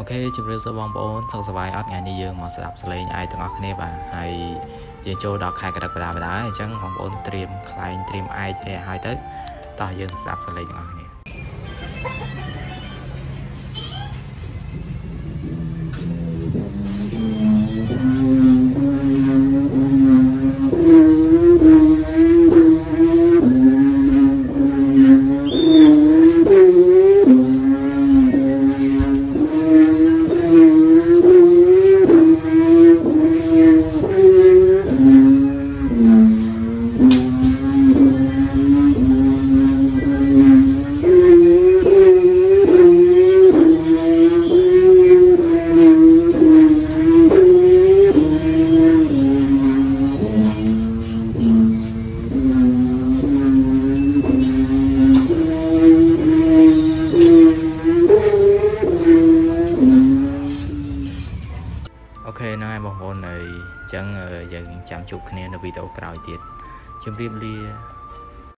អូខេជម្រាបសួរបងប្អូនសុខសប្បាយអត់ថ្ងៃនេះយើងមកស្ដាប់សលេងអាយទាំងអស់គ្នាបាទហើយយើងចូលដល់ខែកដកបដាបដាអញ្ចឹងបងប្អូនត្រៀមខ្លែងត្រៀមអាយអីឲ្យទៅតោះយើងស្ដាប់សលេងទាំងអស់គ្នា អូខេហ្នឹងហើយបងប្អូនហើយអញ្ចឹងយើងចាំជួបគ្នានៅវីដេអូក្រោយទៀត ជម្រាបលា